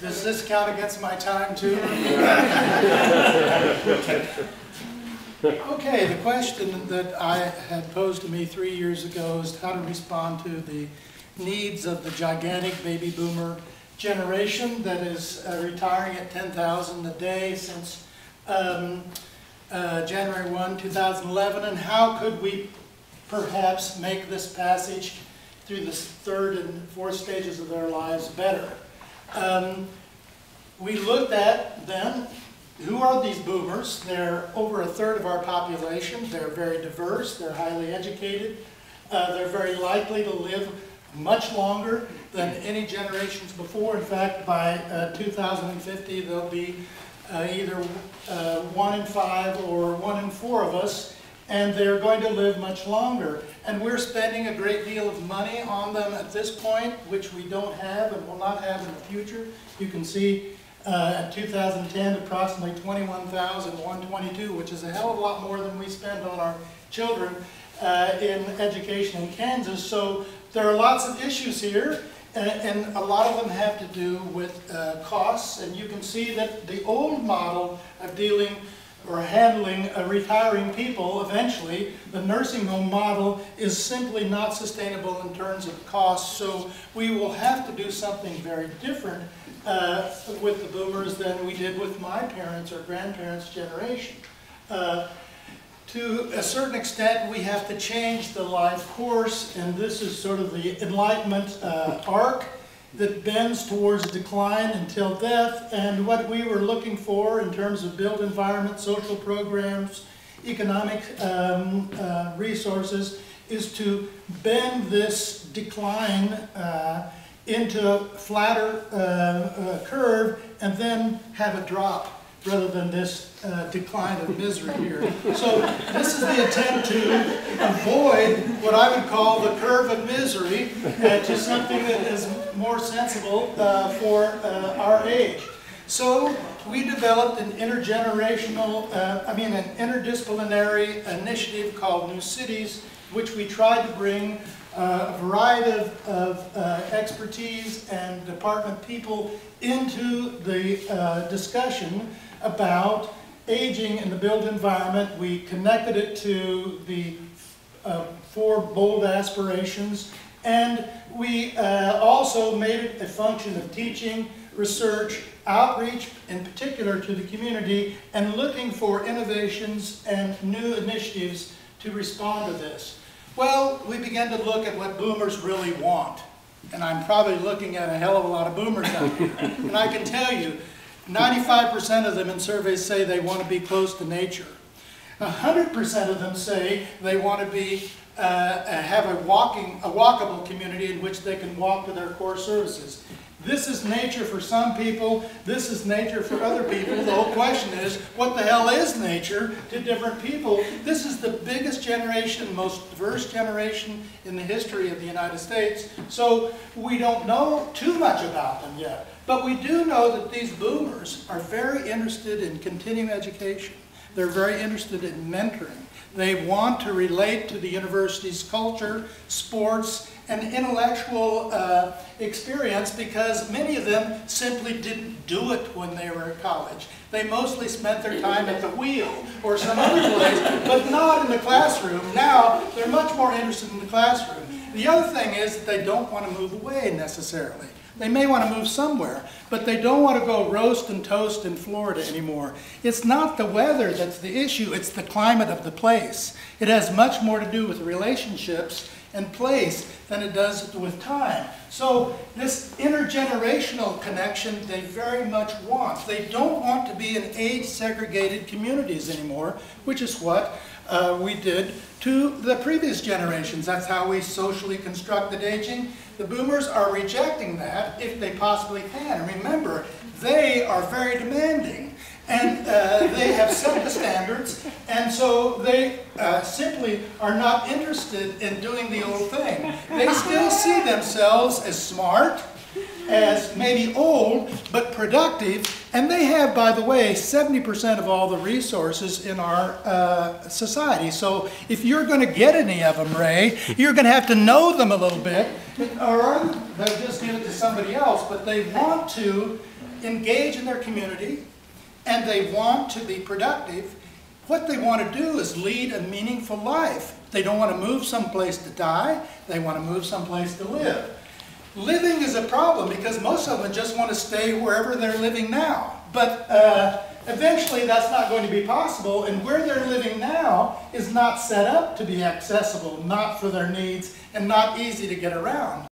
Does this count against my time too? Okay, the question that I had posed to me three years ago is how to respond to the needs of the gigantic baby boomer generation that is uh, retiring at 10,000 a day since um, uh, January 1, 2011, and how could we perhaps make this passage through the third and fourth stages of their lives better. Um, we looked at then who are these boomers? They're over a third of our population. They're very diverse. They're highly educated. Uh, they're very likely to live much longer than any generations before. In fact, by uh, 2050, there'll be uh, either uh, one in five or one in four of us, and they're going to live much longer. And we're spending a great deal of money on them at this point, which we don't have and will not have in the future. You can see uh, in 2010, approximately 21,122, which is a hell of a lot more than we spend on our children uh, in education in Kansas. So there are lots of issues here, and, and a lot of them have to do with uh, costs. And you can see that the old model of dealing or handling retiring people eventually, the nursing home model is simply not sustainable in terms of cost. So we will have to do something very different uh, with the boomers than we did with my parents or grandparents' generation. Uh, to a certain extent, we have to change the life course, and this is sort of the Enlightenment uh, arc that bends towards decline until death. And what we were looking for in terms of built environment, social programs, economic um, uh, resources is to bend this decline uh, into a flatter uh, uh curve and then have a drop rather than this uh, decline of misery here. So this is the attempt to avoid what I would call the curve of misery uh, to something that is more sensible uh, for uh, our age. So we developed an intergenerational, uh, I mean an interdisciplinary initiative called New Cities, which we tried to bring uh, a variety of, of uh, expertise and department people into the uh, discussion about aging in the built environment. We connected it to the uh, four bold aspirations and we uh, also made it a function of teaching, research, outreach in particular to the community and looking for innovations and new initiatives to respond to this. Well, we began to look at what boomers really want. And I'm probably looking at a hell of a lot of boomers out here. and I can tell you, 95% of them in surveys say they want to be close to nature. 100% of them say they want to be uh, have a walking, a walkable community in which they can walk to their core services. This is nature for some people, this is nature for other people. The whole question is, what the hell is nature to different people? This is the biggest generation, most diverse generation in the history of the United States. So we don't know too much about them yet. But we do know that these boomers are very interested in continuing education. They're very interested in mentoring. They want to relate to the university's culture, sports, and intellectual uh, experience because many of them simply didn't do it when they were at college. They mostly spent their time at the wheel or some other place, but not in the classroom. Now, they're much more interested in the classroom. The other thing is that they don't want to move away necessarily. They may want to move somewhere, but they don't want to go roast and toast in Florida anymore. It's not the weather that's the issue, it's the climate of the place. It has much more to do with relationships and place than it does with time. So this intergenerational connection they very much want. They don't want to be in age-segregated communities anymore, which is what uh, we did to the previous generations. That's how we socially constructed aging. The boomers are rejecting that if they possibly can. Remember, they are very demanding and uh, they have set the standards and so they uh, simply are not interested in doing the old thing. They still see themselves as smart, as maybe old, but productive. And they have, by the way, 70% of all the resources in our uh, society. So if you're going to get any of them, Ray, you're going to have to know them a little bit, or they'll just give it to somebody else. But they want to engage in their community and they want to be productive, what they want to do is lead a meaningful life. They don't want to move someplace to die, they want to move someplace to live. Living is a problem because most of them just want to stay wherever they're living now. But uh, eventually that's not going to be possible, and where they're living now is not set up to be accessible, not for their needs, and not easy to get around.